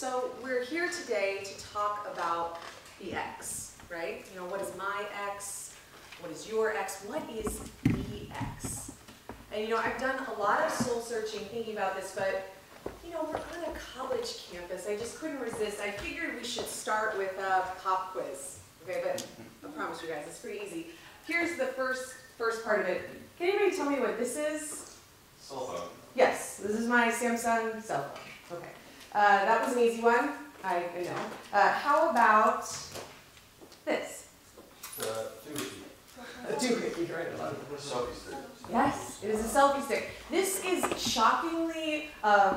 So we're here today to talk about the X, right? You know, what is my X? What is your X? What is the X? And you know, I've done a lot of soul searching thinking about this, but you know, we're on a college campus. I just couldn't resist. I figured we should start with a pop quiz. Okay, but I promise you guys, it's pretty easy. Here's the first first part of it. Can anybody tell me what this is? Cell phone. Yes, this is my Samsung cell phone. Okay. Uh, that was an easy one. I, I know. Uh, how about this? Doohickey. A doohickey, right? Selfie stick. Yes, it is a selfie stick. This is shockingly um,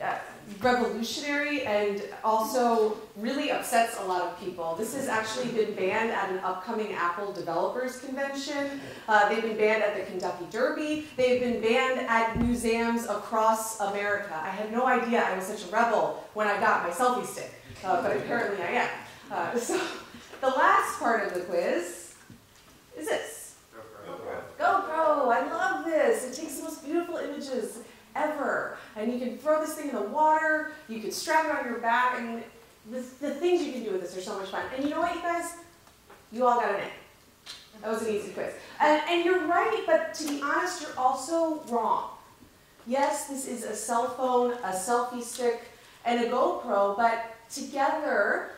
uh, revolutionary and also really upsets a lot of people. This has actually been banned at an upcoming Apple Developers Convention. Uh, they've been banned at the Kentucky Derby. They've been banned at museums across America. I had no idea I was such a rebel when I got my selfie stick, uh, but apparently I am. Uh, so the last part of the quiz is this. GoPro, I love this. It takes the most beautiful images ever. And you can throw this thing in the water, you can strap it on your back, and the, the things you can do with this are so much fun. And you know what, you guys? You all got an A. That was an easy quiz. And, and you're right, but to be honest, you're also wrong. Yes, this is a cell phone, a selfie stick, and a GoPro, but together,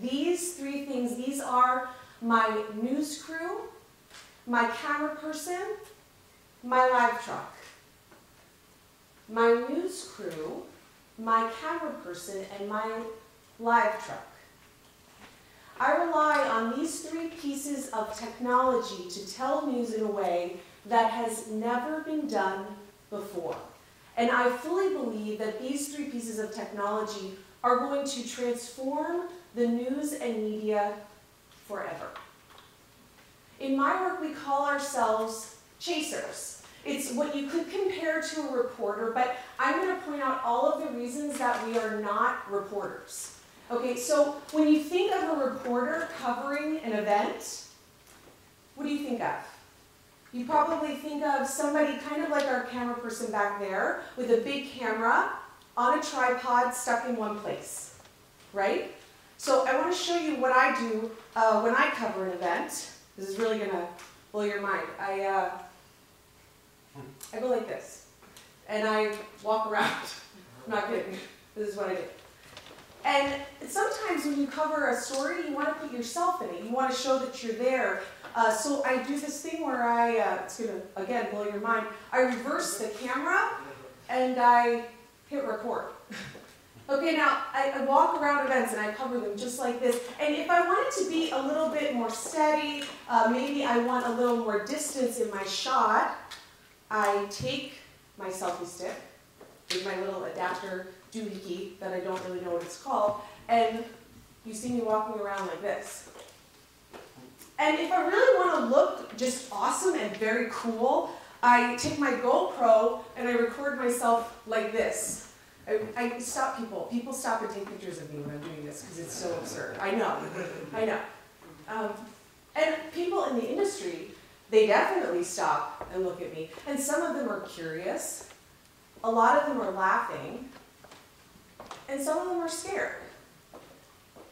these three things, these are my news crew, my camera person, my live truck. My news crew, my camera person, and my live truck. I rely on these three pieces of technology to tell news in a way that has never been done before. And I fully believe that these three pieces of technology are going to transform the news and media forever. In my work, we call ourselves chasers. It's what you could compare to a reporter, but I'm going to point out all of the reasons that we are not reporters. Okay, so when you think of a reporter covering an event, what do you think of? You probably think of somebody kind of like our camera person back there with a big camera on a tripod stuck in one place, right? So I want to show you what I do uh, when I cover an event. This is really going to blow your mind. I, uh, I go like this, and I walk around. I'm not kidding. This is what I do. And sometimes when you cover a story, you want to put yourself in it. You want to show that you're there. Uh, so I do this thing where I, uh, it's going to, again, blow your mind. I reverse the camera, and I hit record. Okay, now I, I, walk around events and I cover them just like this. And if I want it to be a little bit more steady, uh, maybe I want a little more distance in my shot, I take my selfie stick with my little adapter doohickey that I don't really know what it's called, and you see me walking around like this. And if I really want to look just awesome and very cool, I take my GoPro and I record myself like this. I, I, stop people. People stop and take pictures of me when I'm doing this because it's so absurd. I know. I know. Um, and people in the industry, they definitely stop and look at me. And some of them are curious. A lot of them are laughing. And some of them are scared.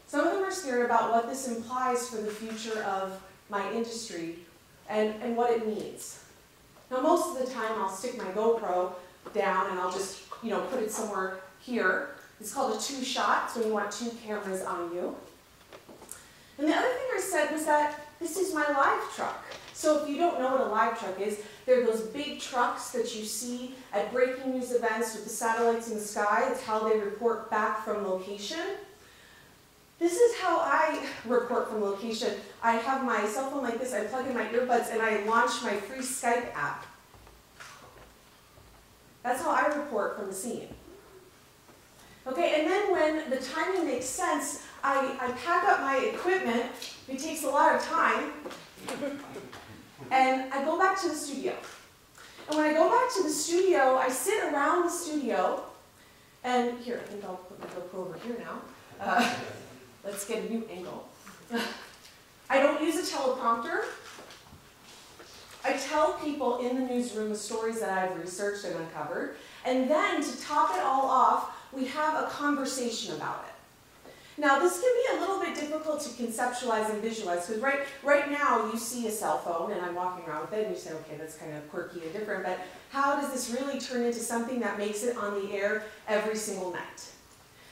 Some of them are scared about what this implies for the future of my industry and, and what it means. Now, most of the time, I'll stick my GoPro down and I'll just you know, put it somewhere here. It's called a two shot, so you want two cameras on you. And the other thing I said was that this is my live truck. So if you don't know what a live truck is, they're those big trucks that you see at breaking news events with the satellites in the sky. It's how they report back from location. This is how I report from location. I have my cell phone like this, I plug in my earbuds, and I launch my free Skype app. That's how I report from the scene. Okay, and then when the timing makes sense, I, I pack up my equipment. It takes a lot of time. And I go back to the studio. And when I go back to the studio, I sit around the studio. And here, I think I'll put my GoPro over here now. Uh, let's get a new angle. I don't use a teleprompter. I tell people in the newsroom the stories that I've researched and uncovered, and then to top it all off, we have a conversation about it. Now, this can be a little bit difficult to conceptualize and visualize because right, right now you see a cell phone and I'm walking around with it and you say, okay, that's kind of quirky and different, but how does this really turn into something that makes it on the air every single night?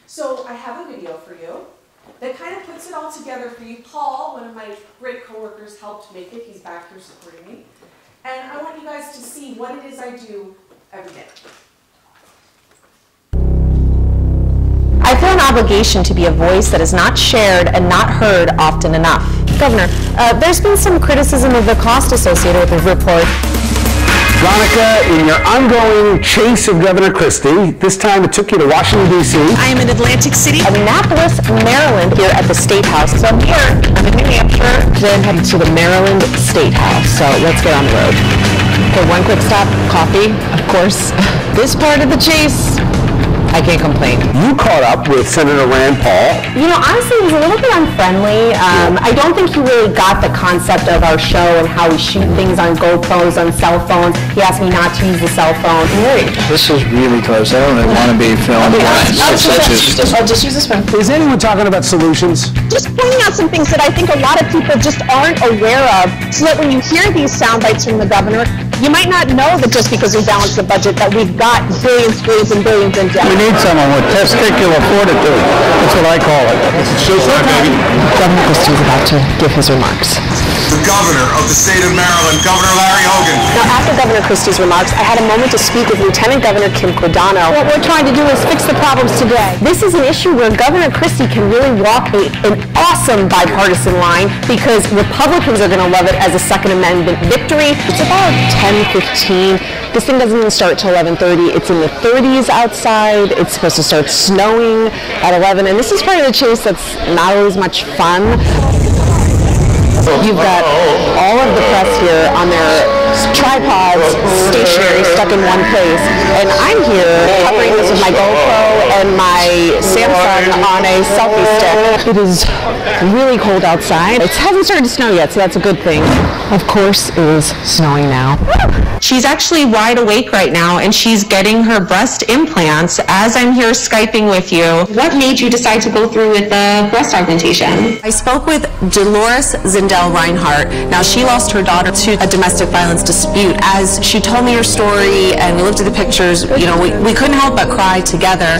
So I have a video for you that kind of puts it all together for you. Paul, one of my great coworkers, helped make it. He's back here supporting me. And I want you guys to see what it is I do every day. Obligation to be a voice that is not shared and not heard often enough. Governor, uh, there's been some criticism of the cost associated with the report. Veronica, in your ongoing chase of Governor Christie, this time it took you to Washington, D.C. I am in Atlantic City, Annapolis, Maryland, here at the State House. So I'm here, I'm in New Hampshire, then headed to the Maryland State House. So let's get on the road. Okay, one quick stop, coffee, of course. This part of the chase, I can't complain. You caught up with Senator Rand Paul. You know, honestly, he's a little bit unfriendly. Um, I don't think he really got the concept of our show and how we shoot things on GoPros, on cell phones. He asked me not to use the cell phone. Really? This is really close. I don't even want to be filmed. I'll It's just, such a- I'll just use this one. Is anyone talking about solutions? just pointing out some things that I think a lot of people just aren't aware of, so that when you hear these sound bites from the governor, you might not know that just because we balance the budget that we've got billions, billions, and billions in debt. We need someone with testicular fortitude. That's what I call it. Showtime, baby. Governor Christie's about to give his remarks. the governor of the state of Maryland, Governor Larry Hogan. Now, after Governor Christie's remarks, I had a moment to speak with Lieutenant Governor Kim Guadagno. What we're trying to do is fix the problems today. This is an issue where Governor Christie can really walk a, an awesome bipartisan line because Republicans are going to love it as a Second Amendment victory. It's about 10:15. This thing doesn't even start till 11:30. It's in the 30s outside. It's supposed to start snowing at 11, and this is part of the chase that's not always much fun. You've got all of the press here on their tripods, stationary, stuck in one place. And I'm here covering this with my GoPro and my Samsung on a selfie stick. It is really cold outside. It hasn't started to snow yet, so that's a good thing. Of course, it is snowing now. She's actually wide awake right now and she's getting her breast implants as I'm here Skyping with you. What made you decide to go through with the breast augmentation? I spoke with Dolores Zindel Reinhardt. Now, she lost her daughter to a domestic violence dispute. As she told me her story and we looked at the pictures, you know, we, we couldn't help but cry together.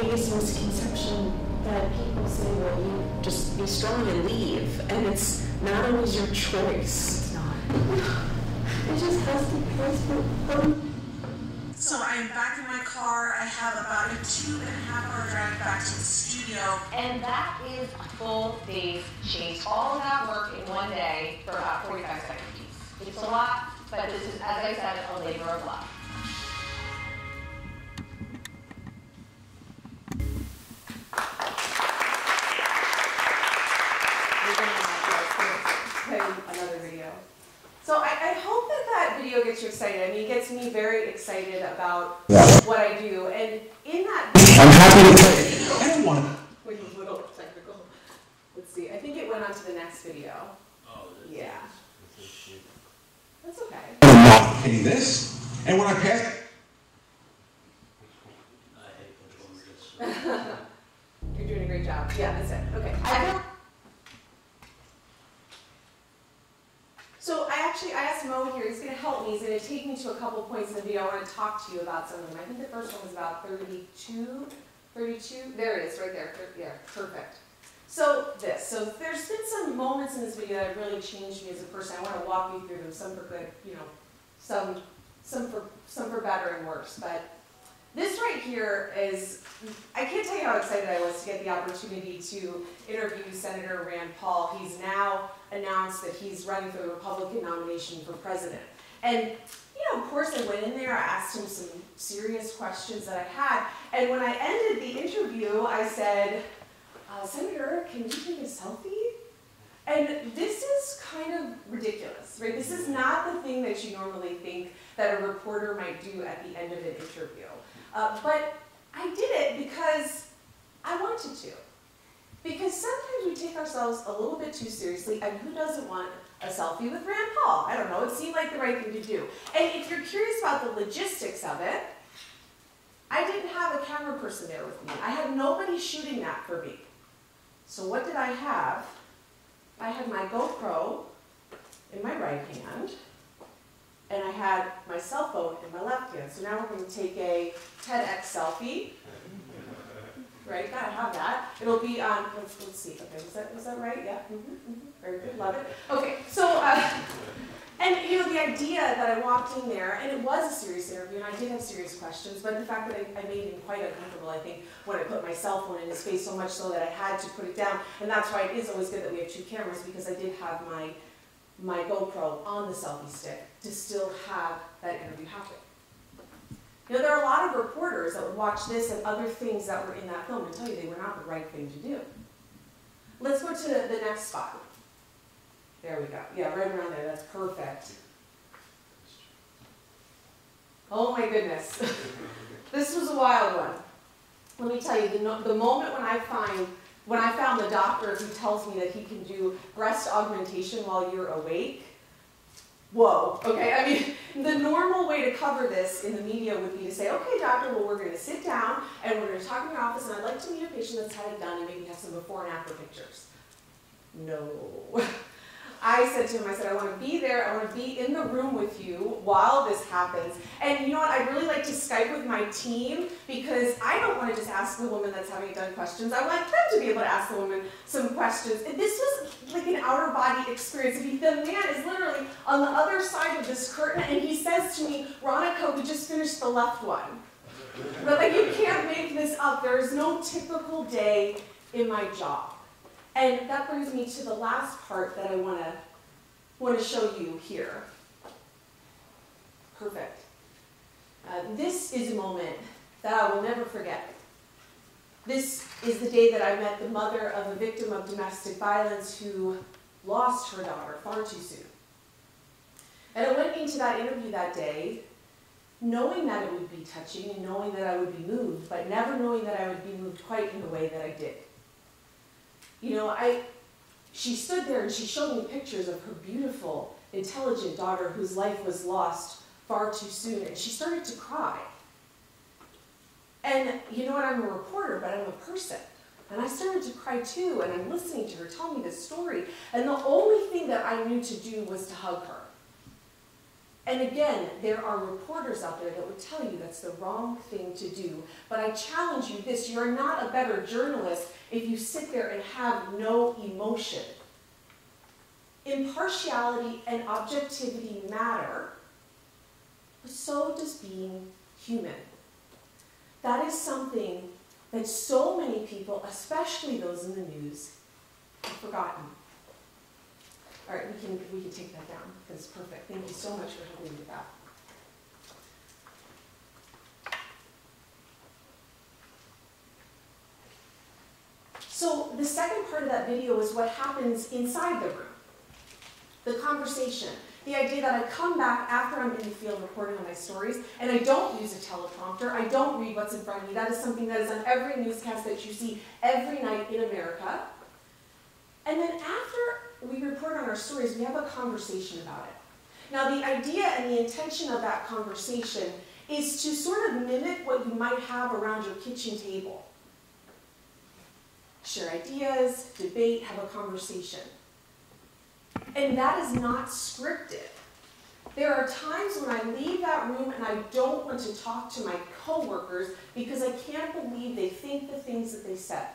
Biggest misconception that people say, well, you just be strong and leave, and it's not always your choice. It's not. It just has to be So I am back in my car. I have about a two and a half hour drive back to the studio. And that is a full day's chase. All of that work in one day for about 45 seconds. It's a lot, but this is, as I said, a labor of love. Video gets you excited. I mean, it gets me very excited about what I do. And in that I'm happy to play. I don't want to. Wait, a little technical. Let's see. I think it went on to the next video. Oh, yeah. That's okay. I'm not paying this, and when I pass You're doing a great job. Yeah, that's it. Okay. I feel- So I actually, I asked Mo here, he's gonna help me, he's gonna take me to a couple points in the video, I wanna talk to you about some of them. I think the first one was about 32, 32. there it is, right there, yeah, perfect. So this, so there's been some moments in this video that really changed me as a person, I wanna walk you through them, some for good, you know, some, some for, some for better and worse, but this right here is, I can't tell you how excited I was to get the opportunity to interview Senator Rand Paul. He's now announced that he's running for the Republican nomination for president. And, you know, of course I went in there, I asked him some serious questions that I had, and when I ended the interview, I said, uh, Senator, can you take a selfie? And this is kind of ridiculous, right? This is not the thing that you normally think that a reporter might do at the end of an interview. Uh, but I did it because I wanted to. Because sometimes we take ourselves a little bit too seriously, and who doesn't want a selfie with Rand Paul? I don't know, it seemed like the right thing to do. And if you're curious about the logistics of it, I didn't have a camera person there with me. I had nobody shooting that for me. So what did I have? I had my GoPro in my right hand, and I had my cell phone in my left hand. So now we're going to take a TEDx selfie. Right, gotta have that. It'll be on. Let's, let's see. Okay, was that was that right? Yeah. Mm-hmm, mm-hmm. Very good. Love it. Okay, so. Uh, and you know the idea that I walked in there, and it was a serious interview, and I did have serious questions, but the fact that I, I made him quite uncomfortable, I think, when I put my cell phone in his face so much so that I had to put it down, and that's why it is always good that we have two cameras because I did have my my GoPro on the selfie stick to still have that interview happen. You know, there are a lot of reporters that would watch this and other things that were in that film and tell you they were not the right thing to do. Let's go to the next spot. There we go. Yeah, right around there. That's perfect. Oh my goodness. this was a wild one. Let me tell you, the, the moment when I find, when I found the doctor who tells me that he can do breast augmentation while you're awake, whoa, okay, I mean, the normal way to cover this in the media would be to say, okay, doctor, well, we're going to sit down and we're going to talk in your office, and I'd like to meet a patient that's had it done and maybe have some before and after pictures. No. I said to him, I said, I want to be there. I want to be in the room with you while this happens. And you know what? I'd really like to Skype with my team because I don't want to just ask the woman that's having done questions. I want them to be able to ask the woman some questions. And this was like an outer body experience. The man is literally on the other side of this curtain and he says to me, Ronica, we just finished the left one. But like, you can't make this up. There is no typical day in my job. And that brings me to the last part that I want to want to show you here. Perfect. Uh, this is a moment that I will never forget. This is the day that I met the mother of a victim of domestic violence who lost her daughter far too soon. And I went into that interview that day knowing that it would be touching and knowing that I would be moved, but never knowing that I would be moved quite in the way that I did. You know, I, she stood there and she showed me pictures of her beautiful, intelligent daughter whose life was lost far too soon, and she started to cry. And you know what, I'm a reporter, but I'm a person. And I started to cry too, and I'm listening to her tell me this story, and the only thing that I knew to do was to hug her. And again, there are reporters out there that would tell you that's the wrong thing to do. But I challenge you this you're not a better journalist if you sit there and have no emotion. Impartiality and objectivity matter, but so does being human. That is something that so many people, especially those in the news, have forgotten. All right, we can, we can take that down. That's perfect. Thank you so much for helping me with that. So the second part of that video is what happens inside the room. The conversation. The idea that I come back after I'm in the field reporting on my stories and I don't use a teleprompter, I don't read what's in front of me. That is something that is on every newscast that you see every night in America. And then after we report on our stories, we have a conversation about it. Now, the idea and the intention of that conversation is to sort of mimic what you might have around your kitchen table. Share ideas, debate, have a conversation. And that is not scripted. There are times when I leave that room and I don't want to talk to my coworkers because I can't believe they think the things that they said.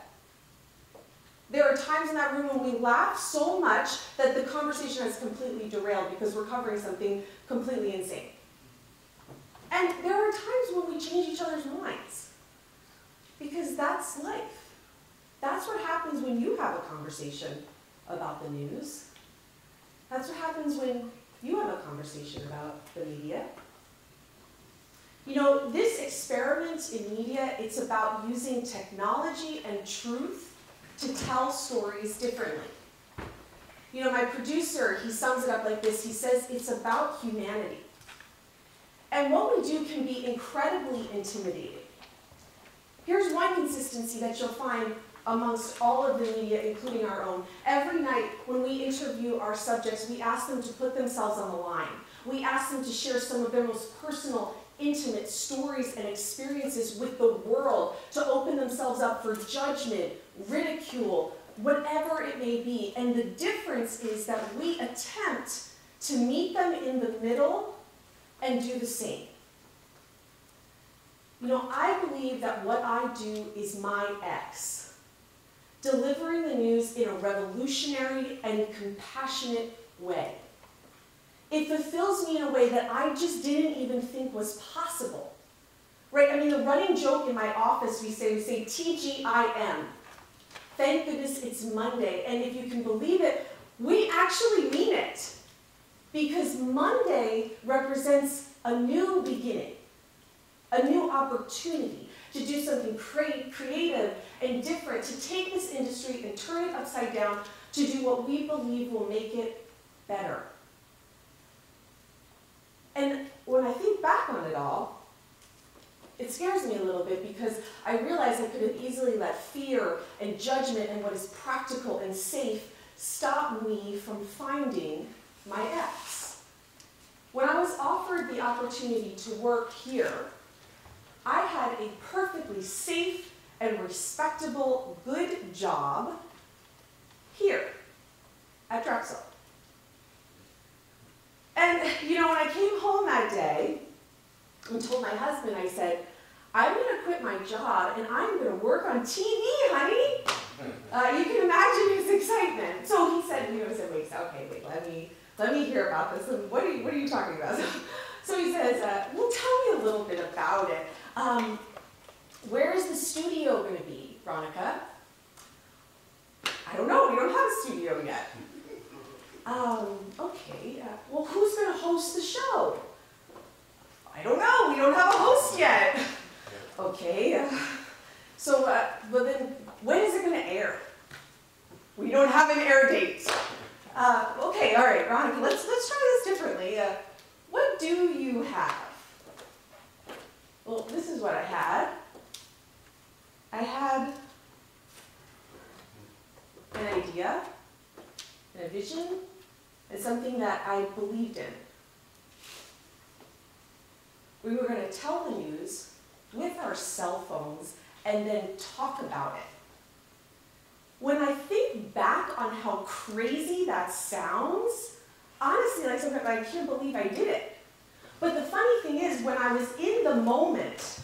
There are times in that room when we laugh so much that the conversation has completely derailed because we're covering something completely insane. And there are times when we change each other's minds because that's life. That's what happens when you have a conversation about the news. That's what happens when you have a conversation about the media. You know, this experiment in media, it's about using technology and truth to tell stories differently. You know, my producer, he sums it up like this. He says, it's about humanity. And what we do can be incredibly intimidating. Here's one consistency that you'll find amongst all of the media, including our own. Every night when we interview our subjects, we ask them to put themselves on the line. We ask them to share some of their most personal, intimate stories and experiences with the world, to open themselves up for judgment, ridicule, whatever it may be. And the difference is that we attempt to meet them in the middle and do the same. You know, I believe that what I do is my X. Delivering the news in a revolutionary and compassionate way. It fulfills me in a way that I just didn't even think was possible. Right? I mean, the running joke in my office, we say, we say TGIM. Thank goodness it's Monday. And if you can believe it, we actually mean it. Because Monday represents a new beginning, a new opportunity to do something cre- creative and different, to take this industry and turn it upside down, to do what we believe will make it better. And when I think back on it all, it scares me a little bit because I realize I could have easily let fear and judgment and what is practical and safe stop me from finding my X. When I was offered the opportunity to work here, I had a perfectly safe and respectable, good job here at Drexel. And, you know, when I came home that day and told my husband, I said, I'm going to quit my job and I'm going to work on TV, honey. Uh, you can imagine his excitement. So he said, you know, said, wait, okay, wait, let me, let me hear about this. What are you, what are you talking about? So, so he says, uh, well, tell me a little bit about it. Um, where is the studio going to be, Veronica? I don't know. We don't have a studio yet. Um, okay. Uh, well, who's going to host the show? I don't know. We don't have a host yet. Okay. Uh, so, uh, but then when is it going to air? We don't have an air date. Uh, okay, all right, Veronica, let's, let's try this differently. Uh, what do you have? Well, this is what I had. I had an idea, and a vision, and something that I believed in. We were going to tell the news with our cell phones and then talk about it. When I think back on how crazy that sounds, honestly, like sometimes I can't believe I did it. But the funny thing is, when I was in the moment,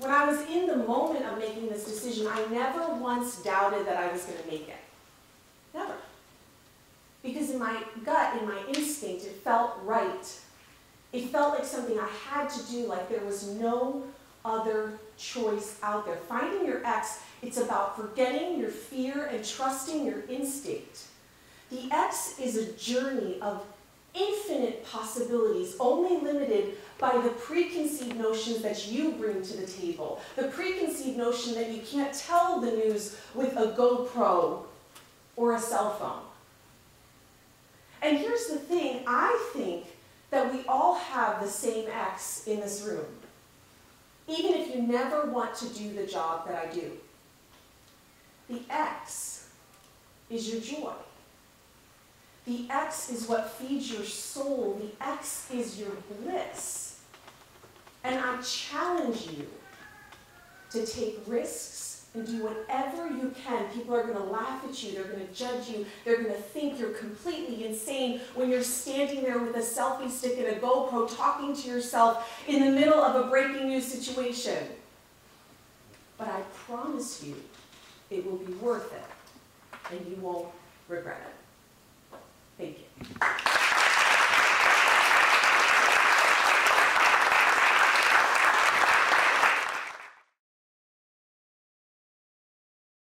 when I was in the moment of making this decision, I never once doubted that I was going to make it. Never. Because in my gut, in my instinct, it felt right. It felt like something I had to do, like there was no other choice out there. Finding your X, it's about forgetting your fear and trusting your instinct. The X is a journey of infinite possibilities, only limited by the preconceived notions that you bring to the table. The preconceived notion that you can't tell the news with a GoPro or a cell phone. And here's the thing I think that we all have the same X in this room, even if you never want to do the job that I do. The X is your joy. The X is what feeds your soul. The X is your bliss. And I challenge you to take risks and do whatever you can. People are going to laugh at you. They're going to judge you. They're going to think you're completely insane when you're standing there with a selfie stick and a GoPro talking to yourself in the middle of a breaking news situation. But I promise you, it will be worth it, and you won't regret it. Thank you.